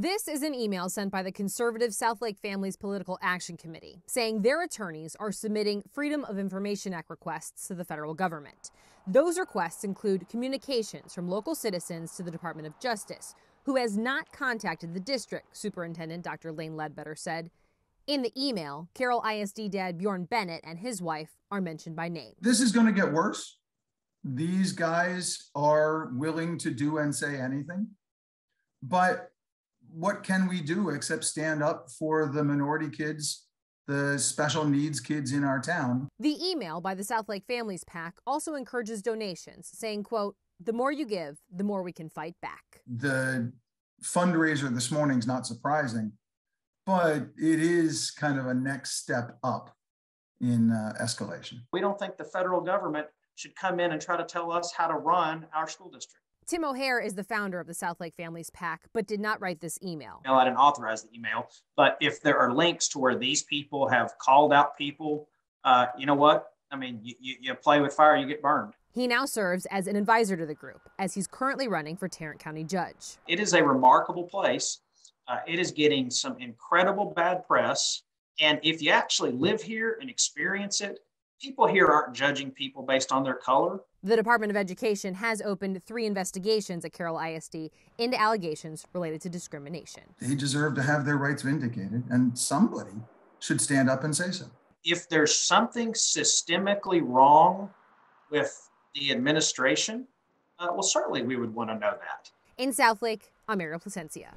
This is an email sent by the conservative Southlake Families Political Action Committee saying their attorneys are submitting Freedom of Information Act requests to the federal government. Those requests include communications from local citizens to the Department of Justice, who has not contacted the district, Superintendent Dr. Lane Ledbetter said. In the email, Carroll ISD dad Bjorn Bennett and his wife are mentioned by name. This is going to get worse. These guys are willing to do and say anything. But what can we do except stand up for the minority kids, the special needs kids in our town? The email by the Southlake Families PAC also encourages donations, saying, quote, the more you give, the more we can fight back. The fundraiser this morning is not surprising but it is kind of a next step up in uh, escalation. We don't think the federal government should come in and try to tell us how to run our school district. Tim O'Hare is the founder of the Southlake Families PAC, but did not write this email. No, I didn't authorize the email. But if there are links to where these people have called out people, uh, you know what? I mean, you, you, you play with fire, you get burned. He now serves as an advisor to the group, as he's currently running for Tarrant County Judge. It is a remarkable place uh, it is getting some incredible bad press. And if you actually live here and experience it, people here aren't judging people based on their color. The Department of Education has opened three investigations at Carroll ISD into allegations related to discrimination. They deserve to have their rights vindicated, and somebody should stand up and say so. If there's something systemically wrong with the administration, uh, well, certainly we would want to know that. In Southlake, I'm Ariel Plasencia.